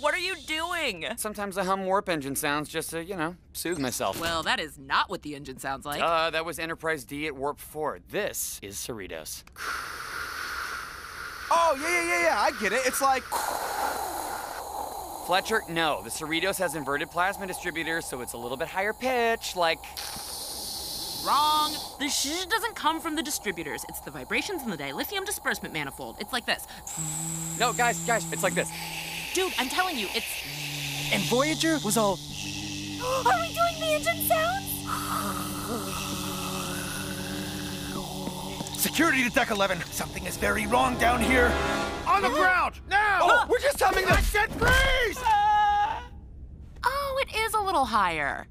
what are you doing? Sometimes I hum warp engine sounds just to, you know, soothe myself. Well, that is not what the engine sounds like. Uh, that was Enterprise D at warp 4. This is Cerritos. Oh, yeah, yeah, yeah, yeah. I get it. It's like. Fletcher, no. The Cerritos has inverted plasma distributors, so it's a little bit higher pitch, like. Wrong. The shh doesn't come from the distributors. It's the vibrations in the dilithium disbursement manifold. It's like this. No, guys, guys, it's like this. Dude, I'm telling you, it's. And Voyager was all. Are we doing the engine sounds? Security to Deck 11. Something is very wrong down here. On the ground! Now! Oh, we're just having the. I said freeze! Uh, oh, it is a little higher.